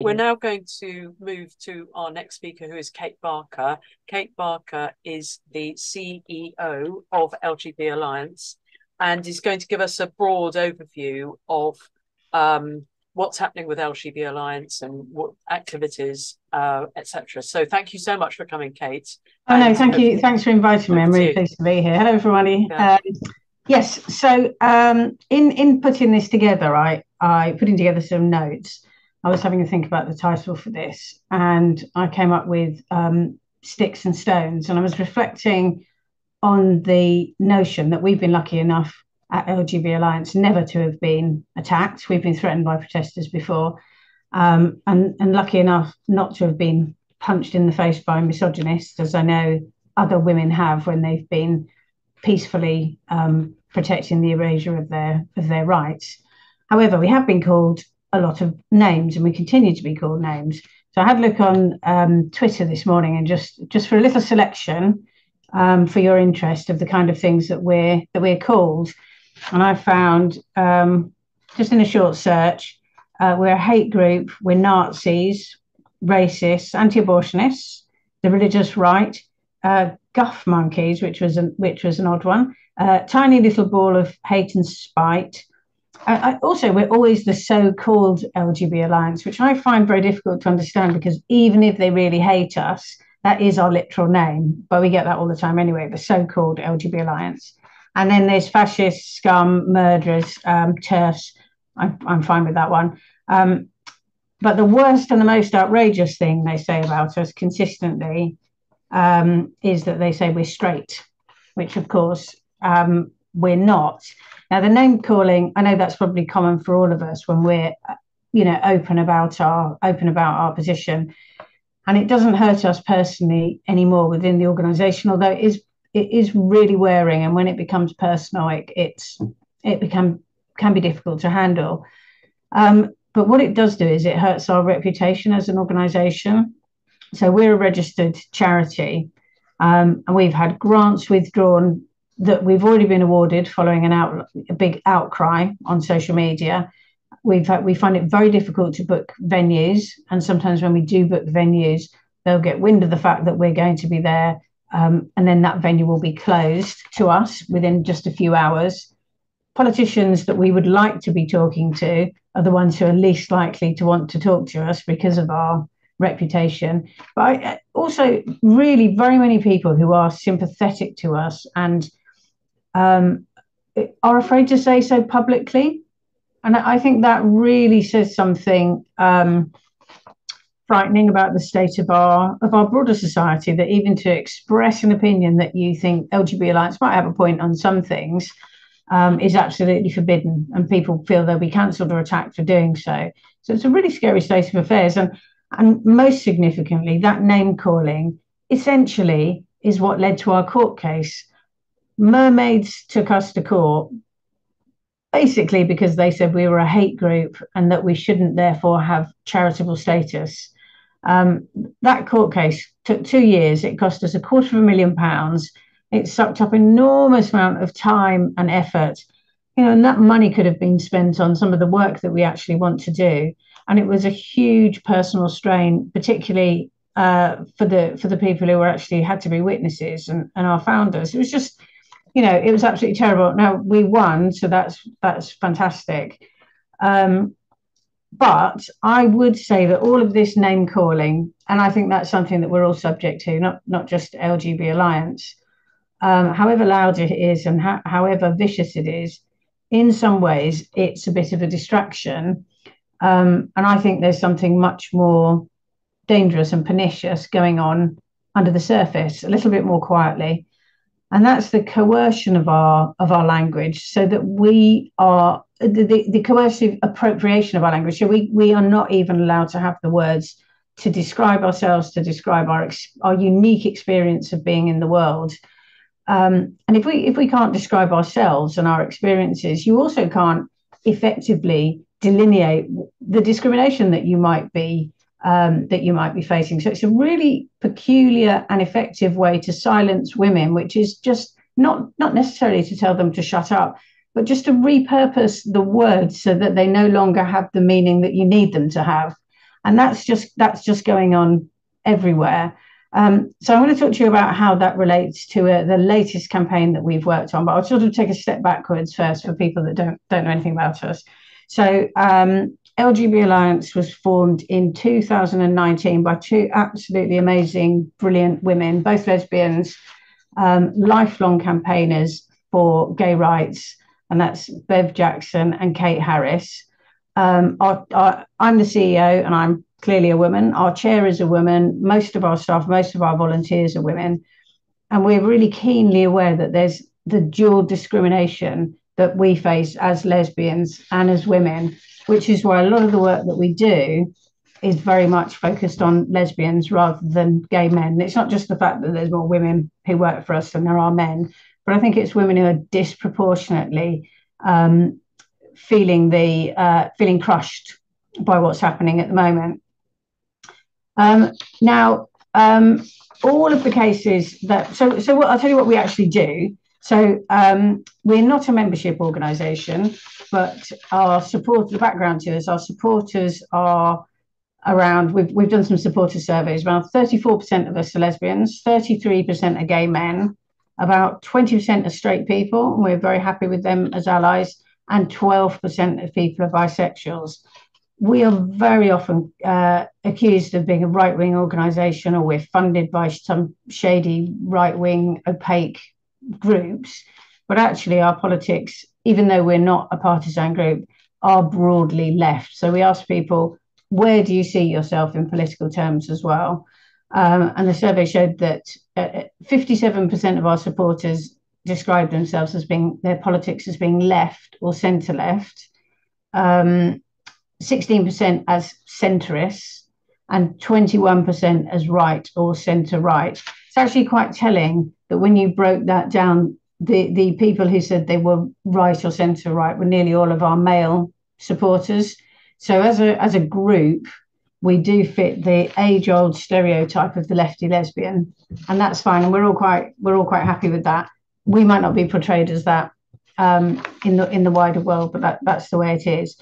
We're now going to move to our next speaker, who is Kate Barker. Kate Barker is the CEO of LGB Alliance and is going to give us a broad overview of um, what's happening with LGB Alliance and what activities, uh, etc. So thank you so much for coming, Kate. Oh no, thank you. Thanks for inviting me. I'm really pleased to be here. Hello, everybody. Yeah. Um, yes. So um, in in putting this together, I I putting together some notes. I was having to think about the title for this, and I came up with um, sticks and stones, and I was reflecting on the notion that we've been lucky enough at LGB Alliance never to have been attacked. We've been threatened by protesters before, um, and and lucky enough not to have been punched in the face by misogynists, as I know other women have when they've been peacefully um, protecting the erasure of their of their rights. However, we have been called a lot of names, and we continue to be called names. So I had a look on um, Twitter this morning, and just just for a little selection um, for your interest of the kind of things that we're that we're called, and I found um, just in a short search, uh, we're a hate group, we're Nazis, racists, anti-abortionists, the religious right, uh, guff monkeys, which was an, which was an odd one, uh, tiny little ball of hate and spite. I, also, we're always the so-called LGB alliance, which I find very difficult to understand because even if they really hate us, that is our literal name, but we get that all the time anyway. The so-called LGB alliance, and then there's fascists, scum, murderers, um, TERFs. I'm, I'm fine with that one. Um, but the worst and the most outrageous thing they say about us consistently um, is that they say we're straight, which of course um, we're not. Now, the name calling, I know that's probably common for all of us when we're, you know, open about our open about our position, and it doesn't hurt us personally anymore within the organisation, although it is it is really wearing, and when it becomes personal, it, it's it become can be difficult to handle. Um, but what it does do is it hurts our reputation as an organisation. So we're a registered charity, um, and we've had grants withdrawn that we've already been awarded following an out a big outcry on social media. We've we find it very difficult to book venues, and sometimes when we do book venues, they'll get wind of the fact that we're going to be there, um, and then that venue will be closed to us within just a few hours. Politicians that we would like to be talking to are the ones who are least likely to want to talk to us because of our reputation. But I, also, really, very many people who are sympathetic to us and um, are afraid to say so publicly. And I think that really says something um, frightening about the state of our of our broader society. That even to express an opinion that you think LGB Alliance might have a point on some things um, is absolutely forbidden, and people feel they'll be cancelled or attacked for doing so. So it's a really scary state of affairs, and and most significantly, that name calling essentially is what led to our court case mermaids took us to court basically because they said we were a hate group and that we shouldn't therefore have charitable status. Um, that court case took two years. It cost us a quarter of a million pounds. It sucked up enormous amount of time and effort. You know, and that money could have been spent on some of the work that we actually want to do. And it was a huge personal strain, particularly uh, for the for the people who were actually had to be witnesses and, and our founders. It was just you know, it was absolutely terrible. Now we won, so that's that's fantastic. Um, but I would say that all of this name calling, and I think that's something that we're all subject to, not not just LGB Alliance. Um, however loud it is and ha- however vicious it is, in some ways it's a bit of a distraction. Um, and I think there's something much more dangerous and pernicious going on under the surface, a little bit more quietly and that's the coercion of our of our language so that we are the, the, the, coercive appropriation of our language. So we we are not even allowed to have the words to describe ourselves to describe our our unique experience of being in the world. Um, and if we if we can't describe ourselves and our experiences you also can't effectively delineate the discrimination that you might be um, that you might be facing. So it's a really peculiar and effective way to silence women, which is just not not necessarily to tell them to shut up, but just to repurpose the words so that they no longer have the meaning that you need them to have. and that's just that's just going on everywhere. Um, so I'm going to talk to you about how that relates to uh, the latest campaign that we've worked on, but I'll sort of take a step backwards first for people that don't don't know anything about us. So um, LGB Alliance was formed in 2019 by two absolutely amazing, brilliant women, both lesbians, um, lifelong campaigners for gay rights, and that's Bev Jackson and Kate Harris. Um, our, our, I'm the CEO, and I'm clearly a woman. Our chair is a woman. Most of our staff, most of our volunteers are women, and we're really keenly aware that there's the dual discrimination that we face as lesbians and as women, which is why a lot of the work that we do is very much focused on lesbians rather than gay men. It's not just the fact that there's more women who work for us than there are men, but I think it's women who are disproportionately um, feeling the uh, feeling crushed by what's happening at the moment. Um, now, um, all of the cases that so so what, I'll tell you what we actually do. So um, we're not a membership organisation, but our support, the background to us, our supporters are around, we've, we've done some supporter surveys, around 34% of us are lesbians, 33% are gay men, about 20% are straight people, and we're very happy with them as allies, and 12% of people are bisexuals. We are very often uh, accused of being a right wing organisation or we're funded by some shady right wing opaque groups. But actually, our politics, even though we're not a partisan group, are broadly left. So we ask people, where do you see yourself in political terms as well? Um, and the survey showed that uh, 57% of our supporters describe themselves as being their politics as being left or centre left, um, 16% as centrists, and 21% as right or centre right. It's actually quite telling that when you broke that down, the, the people who said they were right or centre right were nearly all of our male supporters. So as a as a group, we do fit the age old stereotype of the lefty lesbian, and that's fine. And we're all quite we're all quite happy with that. We might not be portrayed as that um, in the in the wider world, but that, that's the way it is.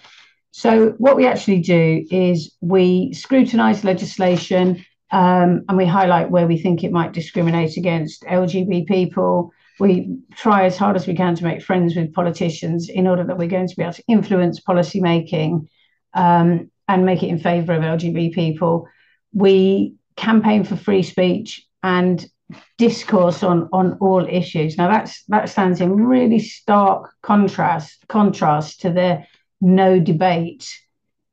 So what we actually do is we scrutinise legislation um, and we highlight where we think it might discriminate against LGBT people. We try as hard as we can to make friends with politicians in order that we're going to be able to influence policy making um, and make it in favour of LGBT people. We campaign for free speech and discourse on on all issues. Now that's that stands in really stark contrast contrast to the no debate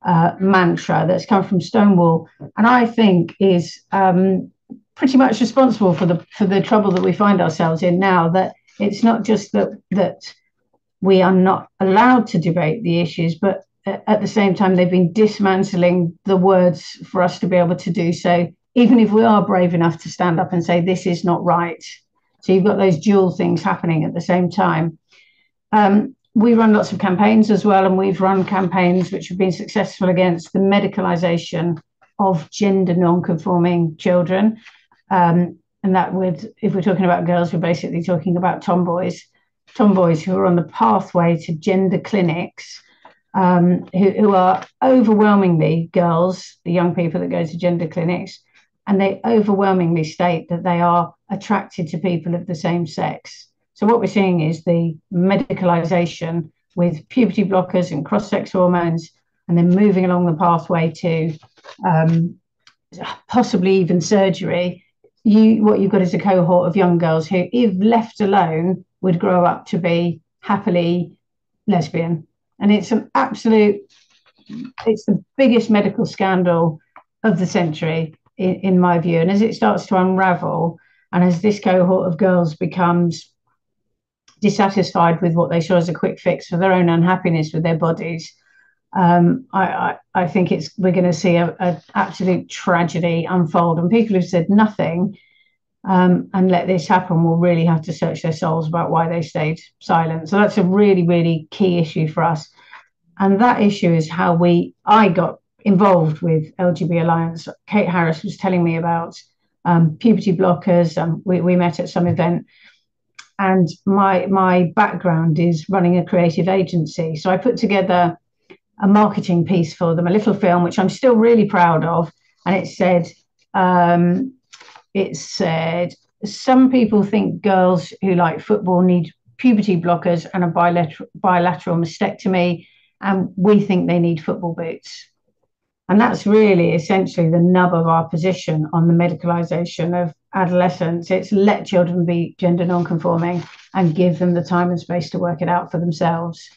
uh, mantra that's come from Stonewall, and I think is um, pretty much responsible for the for the trouble that we find ourselves in now. That it's not just that that we are not allowed to debate the issues, but at the same time, they've been dismantling the words for us to be able to do so, even if we are brave enough to stand up and say, this is not right. So you've got those dual things happening at the same time. Um, we run lots of campaigns as well, and we've run campaigns which have been successful against the medicalisation of gender non-conforming children. Um, and that would, if we're talking about girls, we're basically talking about tomboys, tomboys who are on the pathway to gender clinics um, who, who are overwhelmingly girls, the young people that go to gender clinics, and they overwhelmingly state that they are attracted to people of the same sex. So what we're seeing is the medicalization with puberty blockers and cross-sex hormones, and then moving along the pathway to um, possibly even surgery. You, what you've got is a cohort of young girls who, if left alone, would grow up to be happily lesbian and it's an absolute it's the biggest medical scandal of the century in, in my view and as it starts to unravel and as this cohort of girls becomes dissatisfied with what they saw as a quick fix for their own unhappiness with their bodies um, I, I, I, think it's we're going to see an absolute tragedy unfold and people who've said nothing um, and let this happen will really have to search their souls about why they stayed silent. So that's a really, really key issue for us. And that issue is how we, I got involved with LGB Alliance. Kate Harris was telling me about um, puberty blockers. Um, we, we met at some event. And my my background is running a creative agency. So I put together a marketing piece for them, a little film, which I'm still really proud of. And it said, um, it said, some people think girls who like football need puberty blockers and a bilateral, bilateral mastectomy, and we think they need football boots. And that's really essentially the nub of our position on the medicalisation of adolescence. It's let children be gender non-conforming and give them the time and space to work it out for themselves.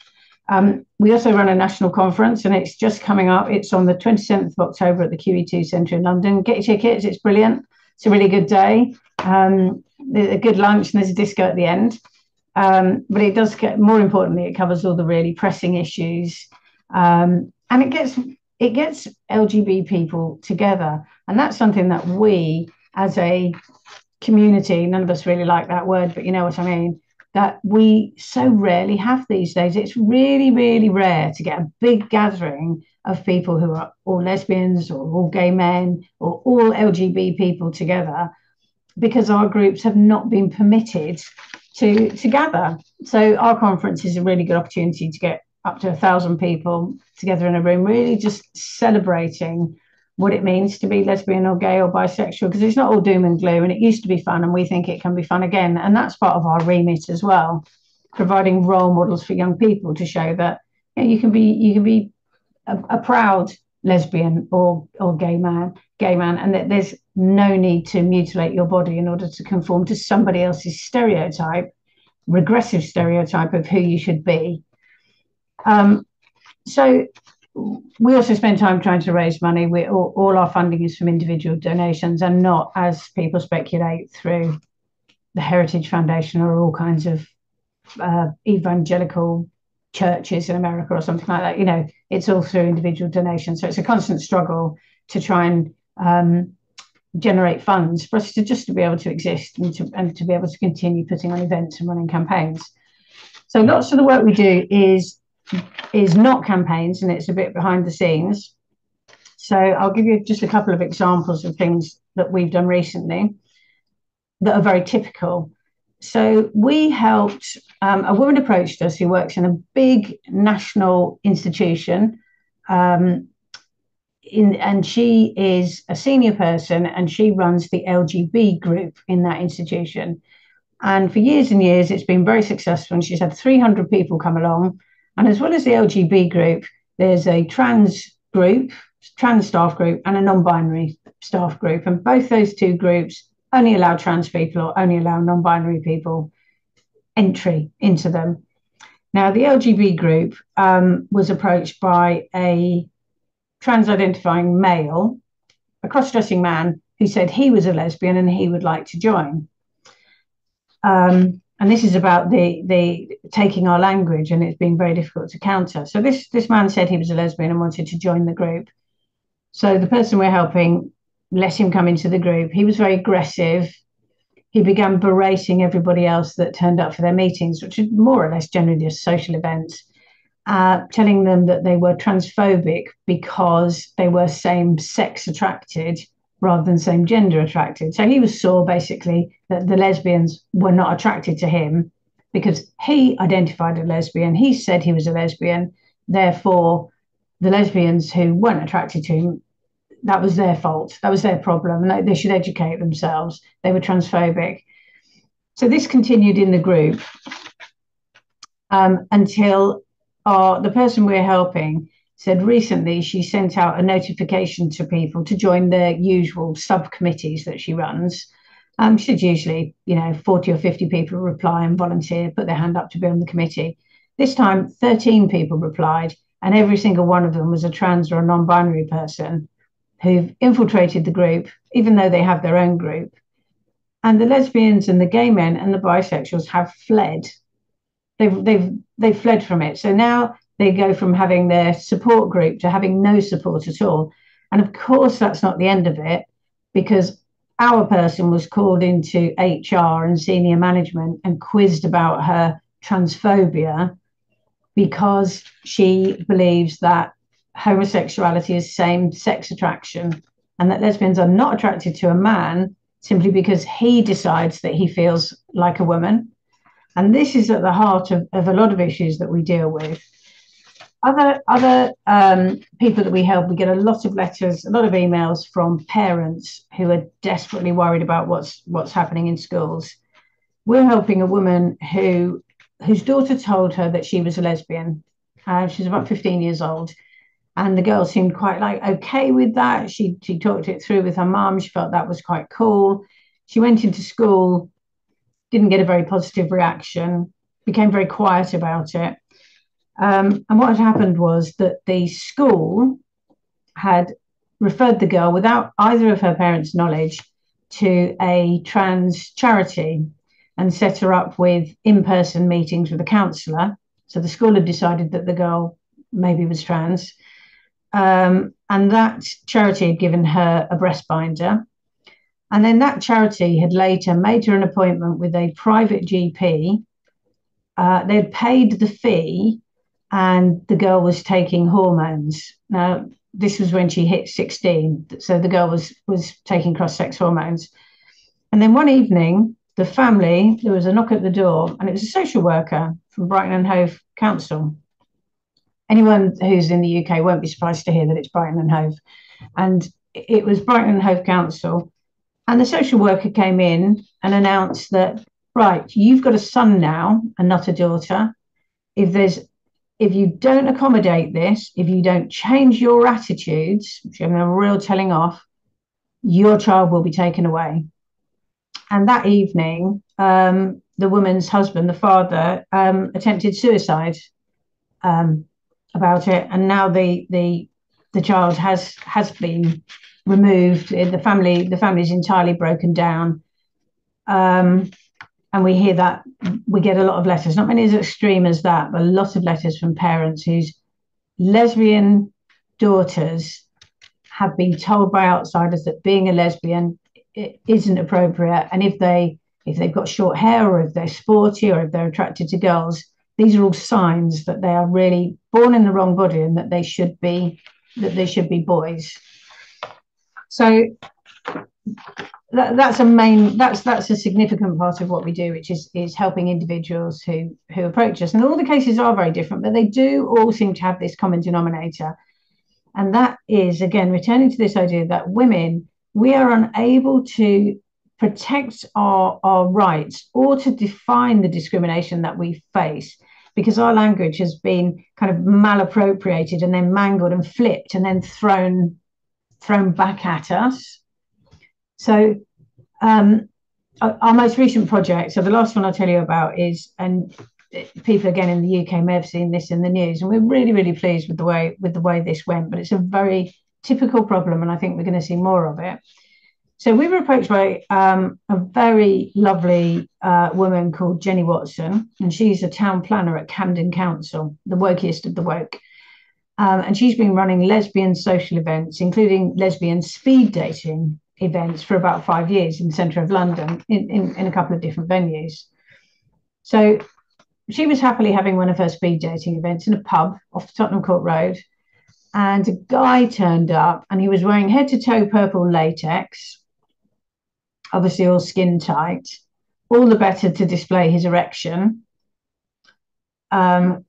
Um, we also run a national conference and it's just coming up. It's on the 27th of October at the QE2 Centre in London. Get your tickets, it's brilliant. It's a really good day. Um, a good lunch and there's a disco at the end. Um, but it does get more importantly, it covers all the really pressing issues. Um, and it gets it gets LGB people together. And that's something that we as a community, none of us really like that word, but you know what I mean, that we so rarely have these days. It's really, really rare to get a big gathering of people who are all lesbians or all gay men or all LGBT people together because our groups have not been permitted to, to gather. So our conference is a really good opportunity to get up to a thousand people together in a room, really just celebrating what it means to be lesbian or gay or bisexual because it's not all doom and gloom and it used to be fun and we think it can be fun again and that's part of our remit as well providing role models for young people to show that you, know, you can be you can be a, a, proud lesbian or or gay man gay man and that there's no need to mutilate your body in order to conform to somebody else's stereotype regressive stereotype of who you should be. Um, so we also spend time trying to raise money. We all, all, our funding is from individual donations and not, as people speculate, through the Heritage Foundation or all kinds of uh, evangelical churches in America or something like that. You know, it's all through individual donations. So it's a constant struggle to try and um, generate funds for us to just to be able to exist and to, and to be able to continue putting on events and running campaigns. So lots of the work we do is is not campaigns and it's a bit behind the scenes. So I'll give you just a couple of examples of things that we've done recently that are very typical. So we helped um, a woman approached us who works in a big national institution. Um, in, and she is a senior person and she runs the LGB group in that institution. And for years and years, it's been very successful. And she's had 300 people come along and as well as the LGB group, there's a trans group, trans staff group, and a non binary staff group. And both those two groups only allow trans people or only allow non binary people entry into them. Now, the LGB group um, was approached by a trans identifying male, a cross dressing man, who said he was a lesbian and he would like to join. Um, and this is about the the taking our language and it's being very difficult to counter. So this this man said he was a lesbian and wanted to join the group. So the person we're helping let him come into the group. He was very aggressive. He began berating everybody else that turned up for their meetings, which are more or less generally just social events, uh, telling them that they were transphobic because they were same sex attracted rather than same gender attracted. So he was sore basically that the lesbians were not attracted to him because he identified a lesbian. He said he was a lesbian. Therefore, the lesbians who weren't attracted to him, that was their fault. That was their problem. They, they should educate themselves. They were transphobic. So this continued in the group um, until our, the person we're helping said recently she sent out a notification to people to join the usual subcommittees that she runs. Um, should usually, you know, 40 or 50 people reply and volunteer, put their hand up to be on the committee. This time, 13 people replied, and every single one of them was a trans or a non binary person who've infiltrated the group, even though they have their own group. And the lesbians and the gay men and the bisexuals have fled. They've, they've, they've fled from it. So now they go from having their support group to having no support at all. And of course, that's not the end of it because our person was called into HR and senior management and quizzed about her transphobia because she believes that homosexuality is same sex attraction and that lesbians are not attracted to a man simply because he decides that he feels like a woman. And this is at the heart of, of a lot of issues that we deal with. Other other um, people that we help, we get a lot of letters, a lot of emails from parents who are desperately worried about what's what's happening in schools. We're helping a woman who whose daughter told her that she was a lesbian. Uh, she's about 15 years old, and the girl seemed quite like okay with that. She she talked it through with her mum. She felt that was quite cool. She went into school, didn't get a very positive reaction, became very quiet about it um, and what had happened was that the school had referred the girl without either of her parents' knowledge to a trans charity and set her up with in person meetings with a counsellor. So the school had decided that the girl maybe was trans. Um, and that charity had given her a breast binder. And then that charity had later made her an appointment with a private GP. Uh, they'd paid the fee and the girl was taking hormones. Now, this was when she hit 16, so the girl was was taking cross-sex hormones. And then one evening, the family, there was a knock at the door, and it was a social worker from Brighton and Hove Council. Anyone who's in the UK won't be surprised to hear that it's Brighton and Hove. And it was Brighton and Hove Council. And the social worker came in and announced that, right, you've got a son now and not a daughter. If there's if you don't accommodate this, if you don't change your attitudes, if you're a real telling off, your child will be taken away. And that evening, um, the woman's husband, the father, um, attempted suicide um, about it, and now the the the child has has been removed. The family the family is entirely broken down. Um, and we hear that we get a lot of letters, not many as extreme as that, but a lot of letters from parents whose lesbian daughters have been told by outsiders that being a lesbian isn't appropriate, and if they if they've got short hair or if they're sporty or if they're attracted to girls, these are all signs that they are really born in the wrong body and that they should be that they should be boys. So that, that's a main that's that's a significant part of what we do which is is helping individuals who who approach us. And all the cases are very different but they do all seem to have this common denominator. And that is again returning to this idea that women we are unable to protect our our rights or to define the discrimination that we face because our language has been kind of malappropriated and then mangled and flipped and then thrown thrown back at us. So um, our most recent project, so the last one I'll tell you about is, and people again in the UK may have seen this in the news, and we're really, really pleased with the way with the way this went. But it's a very typical problem, and I think we're going to see more of it. So we were approached by um, a very lovely uh, woman called Jenny Watson, and she's a town planner at Camden Council, the wokiest of the woke. Um, and she's been running lesbian social events, including lesbian speed dating events for about five years in the centre of London in, in, in a couple of different venues. So she was happily having one of her speed dating events in a pub off Tottenham Court Road. And a guy turned up and he was wearing head to toe purple latex, obviously all skin tight, all the better to display his erection. Um,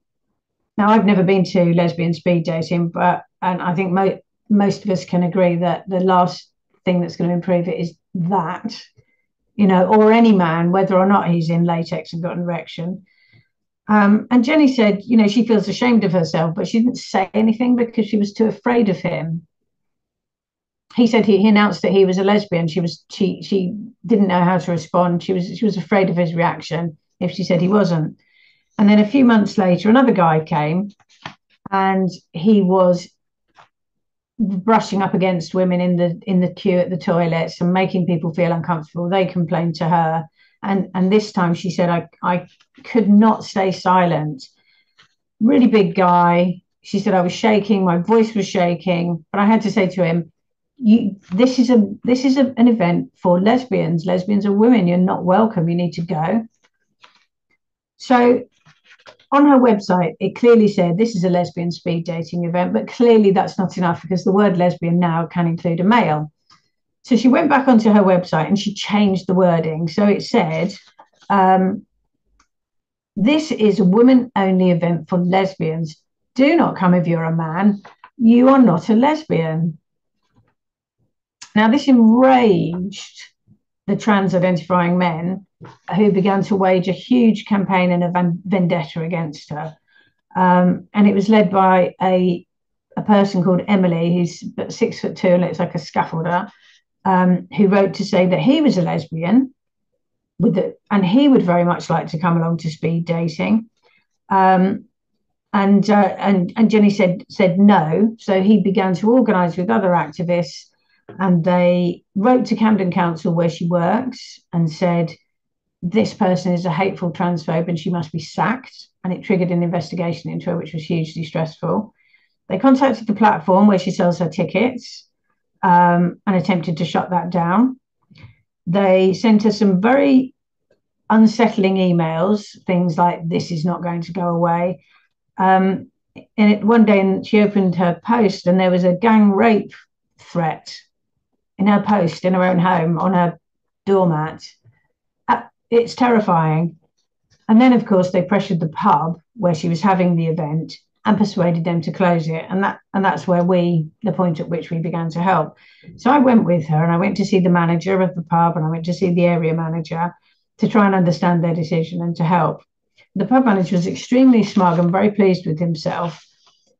now, I've never been to lesbian speed dating, but and I think mo- most of us can agree that the last thing that's going to improve it is that, you know, or any man, whether or not he's in latex and got an erection. Um, and Jenny said, you know, she feels ashamed of herself, but she didn't say anything because she was too afraid of him. He said he, he announced that he was a lesbian. She was she she didn't know how to respond. She was she was afraid of his reaction if she said he wasn't. And then a few months later, another guy came, and he was brushing up against women in the in the queue at the toilets and making people feel uncomfortable. They complained to her, and and this time she said, "I I could not stay silent." Really big guy. She said I was shaking, my voice was shaking, but I had to say to him, "You, this is a this is a, an event for lesbians. Lesbians are women. You're not welcome. You need to go." So on her website, it clearly said this is a lesbian speed dating event, but clearly that's not enough because the word lesbian now can include a male. So she went back onto her website and she changed the wording. So it said, um, This is a women only event for lesbians. Do not come if you're a man. You are not a lesbian. Now, this enraged the trans identifying men who began to wage a huge campaign and a vendetta against her. Um, and it was led by a, a person called Emily, who's six foot two and looks like a scaffolder, um, who wrote to say that he was a lesbian with the, and he would very much like to come along to speed dating. Um, and uh, and and Jenny said said no. So he began to organise with other activists, and they wrote to Camden Council where she works and said, "This person is a hateful transphobe and she must be sacked." And it triggered an investigation into her, which was hugely stressful. They contacted the platform where she sells her tickets um, and attempted to shut that down. They sent her some very unsettling emails, things like "This is not going to go away." Um, and it, one day she opened her post and there was a gang rape threat in her post in her own home on her doormat. It's terrifying. And then, of course, they pressured the pub where she was having the event and persuaded them to close it. And that and that's where we, the point at which we began to help. So I went with her and I went to see the manager of the pub and I went to see the area manager to try and understand their decision and to help the pub manager was extremely smug and very pleased with himself.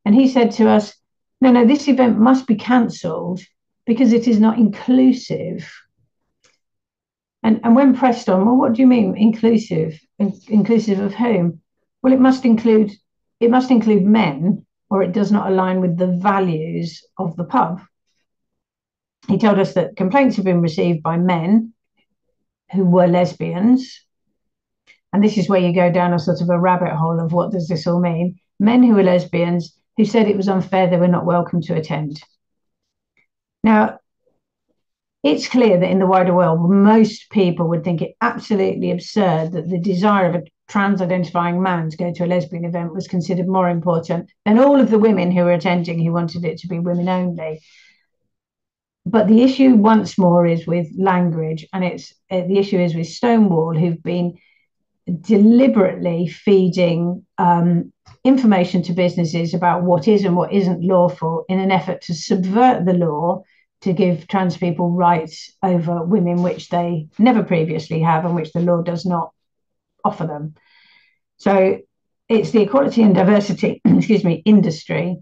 And he said to us, No, no, this event must be cancelled because it is not inclusive. And, and when pressed on, well, what do you mean inclusive? In, inclusive of whom? Well, it must include it must include men, or it does not align with the values of the pub. He told us that complaints have been received by men who were lesbians and this is where you go down a sort of a rabbit hole of what does this all mean? Men who were lesbians who said it was unfair they were not welcome to attend. Now, it's clear that in the wider world, most people would think it absolutely absurd that the desire of a trans identifying man to go to a lesbian event was considered more important than all of the women who were attending who wanted it to be women only. But the issue, once more, is with language, and it's uh, the issue is with Stonewall, who've been deliberately feeding um, information to businesses about what is and what isn't lawful in an effort to subvert the law to give trans people rights over women which they never previously have and which the law does not offer them. So it's the equality and diversity, excuse me, industry,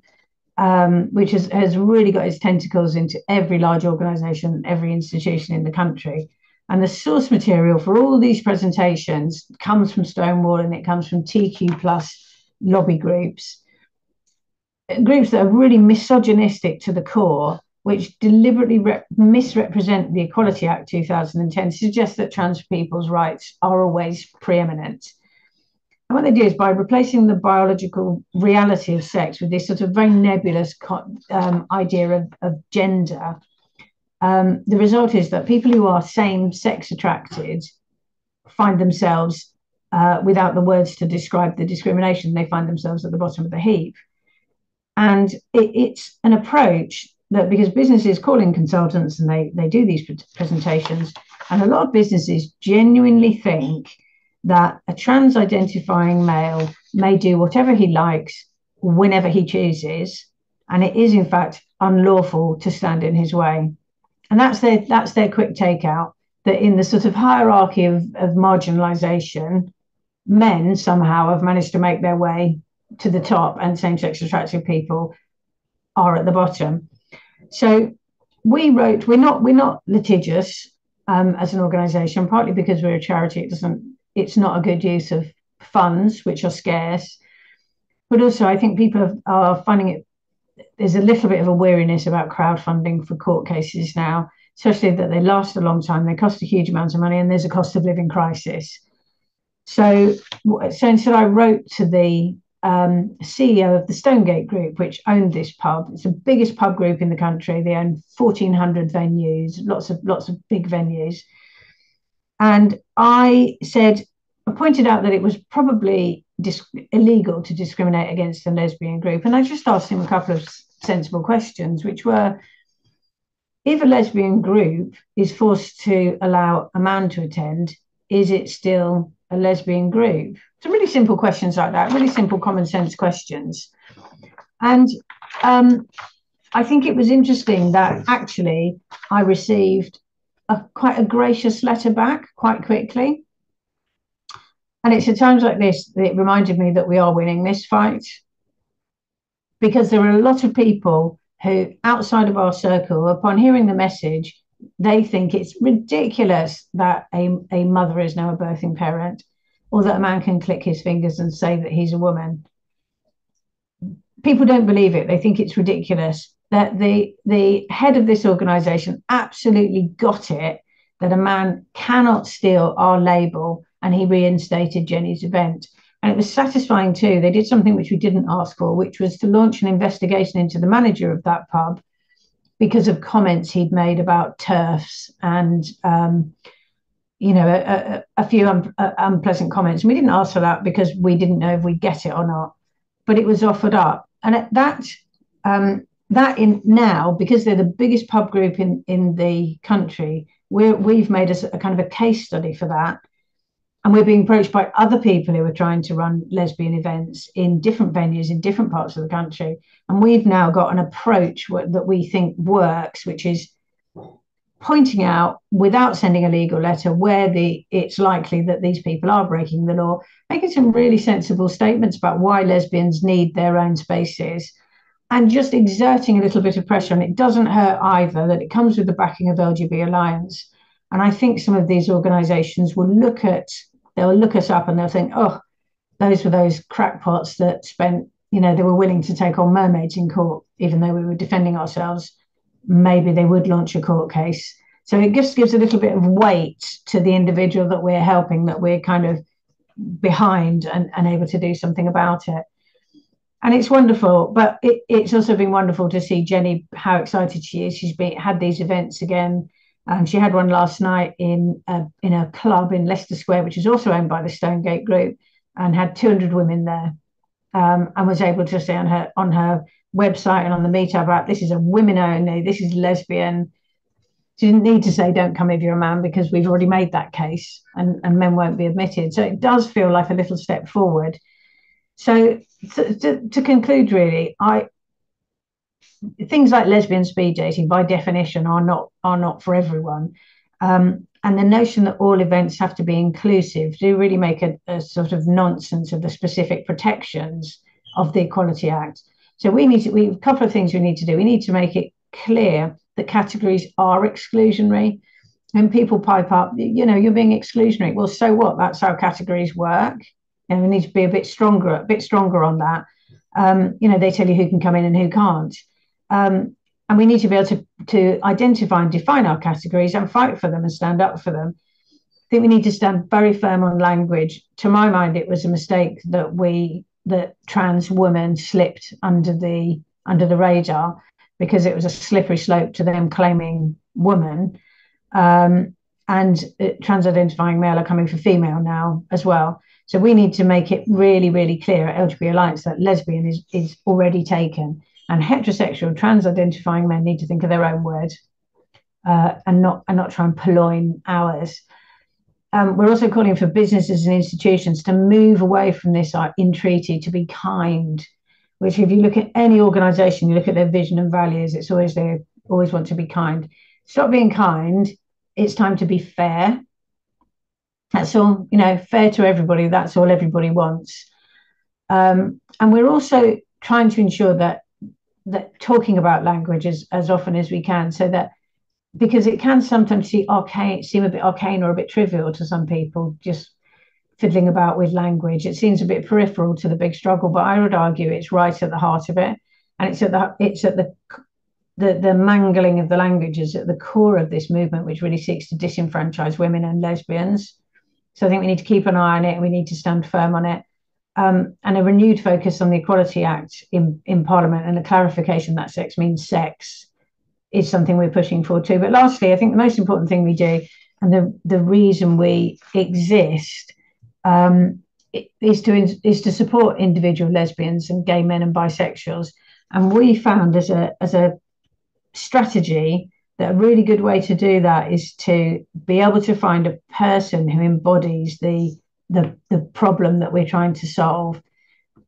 um, which has, has really got its tentacles into every large organization, every institution in the country. And the source material for all these presentations comes from Stonewall and it comes from TQ plus lobby groups, groups that are really misogynistic to the core, which deliberately misrepresent the Equality Act 2010, suggest that trans people's rights are always preeminent. And what they do is by replacing the biological reality of sex with this sort of very nebulous um, idea of, of gender, um, the result is that people who are same sex attracted find themselves uh, without the words to describe the discrimination, they find themselves at the bottom of the heap. And it, it's an approach that because businesses call in consultants and they, they do these presentations, and a lot of businesses genuinely think that a trans identifying male may do whatever he likes whenever he chooses. And it is, in fact, unlawful to stand in his way and that's their that's their quick takeout that in the sort of hierarchy of, of marginalization men somehow have managed to make their way to the top and same-sex attracted people are at the bottom so we wrote we're not we're not litigious um, as an organization partly because we're a charity it doesn't it's not a good use of funds which are scarce but also i think people are finding it there's a little bit of a weariness about crowdfunding for court cases now, especially that they last a long time, they cost a huge amount of money, and there's a cost of living crisis. So, so instead, I wrote to the um, CEO of the Stonegate Group, which owned this pub. It's the biggest pub group in the country. They own 1,400 venues, lots of lots of big venues. And I said, I pointed out that it was probably dis- illegal to discriminate against the lesbian group. And I just asked him a couple of sensible questions, which were if a lesbian group is forced to allow a man to attend, is it still a lesbian group? Some really simple questions like that, really simple common sense questions. And um, I think it was interesting that actually I received a quite a gracious letter back quite quickly. And it's at times like this that it reminded me that we are winning this fight. Because there are a lot of people who, outside of our circle, upon hearing the message, they think it's ridiculous that a, a mother is now a birthing parent or that a man can click his fingers and say that he's a woman. People don't believe it. They think it's ridiculous that the the head of this organization absolutely got it that a man cannot steal our label and he reinstated Jenny's event. And it was satisfying too. They did something which we didn't ask for, which was to launch an investigation into the manager of that pub because of comments he'd made about TERFs and, um, you know, a, a, a few un, uh, unpleasant comments. And we didn't ask for that because we didn't know if we'd get it or not. But it was offered up. And that um, that in now because they're the biggest pub group in in the country we we've made a, a, kind of a case study for that and we're being approached by other people who are trying to run lesbian events in different venues in different parts of the country and we've now got an approach that we think works which is pointing out without sending a legal letter where the it's likely that these people are breaking the law making some really sensible statements about why lesbians need their own spaces and just exerting a little bit of pressure. And it doesn't hurt either that it comes with the backing of LGB Alliance. And I think some of these organizations will look at, they'll look us up and they'll think, oh, those were those crackpots that spent, you know, they were willing to take on mermaids in court, even though we were defending ourselves. Maybe they would launch a court case. So it just gives a little bit of weight to the individual that we're helping, that we're kind of behind and, and able to do something about it and it's wonderful. But it, it's also been wonderful to see Jenny how excited she is. She's been had these events again. Um, she had one last night in a, in a club in Leicester Square, which is also owned by the Stonegate Group, and had 200 women there, um, and was able to say on her on her website and on the Meetup app, this is a women only, this is lesbian. She didn't need to say don't come if you're a man because we've already made that case, and, and men won't be admitted. So it does feel like a little step forward. So to, to, to conclude, really, I things like lesbian speed dating, by definition, are not are not for everyone. Um, and the notion that all events have to be inclusive do really make a, a, sort of nonsense of the specific protections of the Equality Act. So we need to we a couple of things we need to do. We need to make it clear that categories are exclusionary. And people pipe up, you know, you're being exclusionary. Well, so what? That's how categories work and we need to be a bit stronger, a bit stronger on that. Um, you know, they tell you who can come in and who can't. Um, and we need to be able to, to identify and define our categories and fight for them and stand up for them. I think we need to stand very firm on language. To my mind, it was a mistake that we that trans women slipped under the under the radar because it was a slippery slope to them claiming woman. Um, and trans identifying male are coming for female now as well. So we need to make it really, really clear at LGBT Alliance that lesbian is, is already taken. And heterosexual, trans identifying men need to think of their own word uh, and not and not try and purloin ours. Um, we're also calling for businesses and institutions to move away from this uh, entreaty to be kind, which if you look at any organization, you look at their vision and values, it's always they always want to be kind. Stop being kind. It's time to be fair that's all, you know, fair to everybody. That's all everybody wants. Um, and we're also trying to ensure that that talking about language as, as often as we can, so that because it can sometimes see arcane, seem a bit arcane or a bit trivial to some people, just fiddling about with language. It seems a bit peripheral to the big struggle, but I would argue it's right at the heart of it, and it's at the it's at the the, the mangling of the languages at the core of this movement, which really seeks to disenfranchise women and lesbians. So I think we need to keep an eye on it and we need to stand firm on it. Um, and a renewed focus on the Equality Act in, in Parliament and a clarification that sex means sex is something we're pushing for too. But lastly, I think the most important thing we do and the, the reason we exist um, is to is to support individual lesbians and gay men and bisexuals. And we found as a as a strategy that a really good way to do that is to be able to find a person who embodies the the the problem that we're trying to solve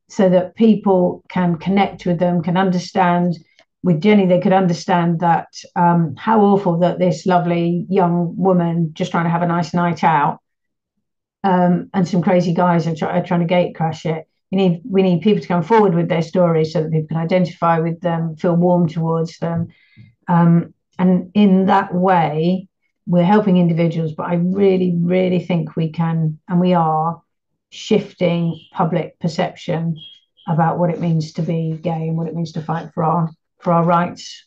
so that people can connect with them can understand with Jenny, they could understand that um, how awful that this lovely young woman just trying to have a nice night out, um, and some crazy guys are, try, are, trying to gate crash it. We need we need people to come forward with their stories so that people can identify with them, feel warm towards them, um, and in that way, we're helping individuals, but I really, really think we can, and we are, shifting public perception about what it means to be gay and what it means to fight for our for our rights.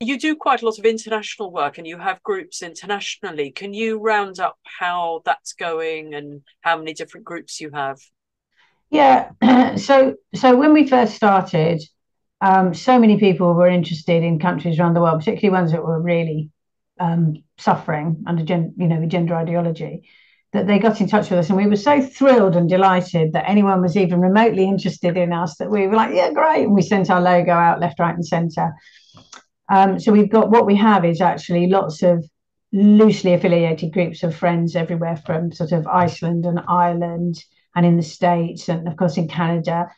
You do quite a lot of international work and you have groups internationally. Can you round up how that's going and how many different groups you have? Yeah, so so when we first started, um, so many people were interested in countries around the world, particularly ones that were really um, suffering under gen, you know, gender ideology, that they got in touch with us, and we were so thrilled and delighted that anyone was even remotely interested in us that we were like, yeah, great, and we sent our logo out left, right, and centre. Um, so we've got what we have is actually lots of loosely affiliated groups of friends everywhere from sort of Iceland and Ireland and in the States and of course in Canada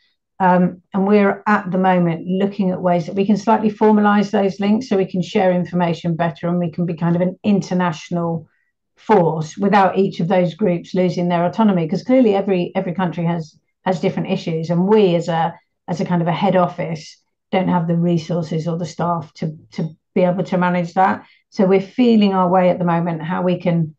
um, and we're at the moment looking at ways that we can slightly formalize those links so we can share information better and we can be kind of an international force without each of those groups losing their autonomy. Because clearly every every country has has different issues and we as a as a kind of a head office don't have the resources or the staff to to be able to manage that. So we're feeling our way at the moment how we can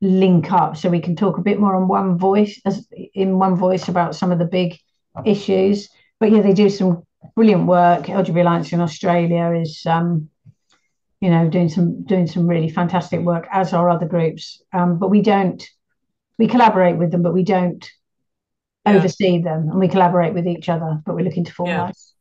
link up so we can talk a bit more on one voice as in one voice about some of the big issues. But yeah, they do some brilliant work. LGB Alliance in Australia is, um, you know, doing some doing some really fantastic work, as are other groups. Um, but we don't we collaborate with them, but we don't yeah. oversee them, and we collaborate with each other. But we're looking to formalize.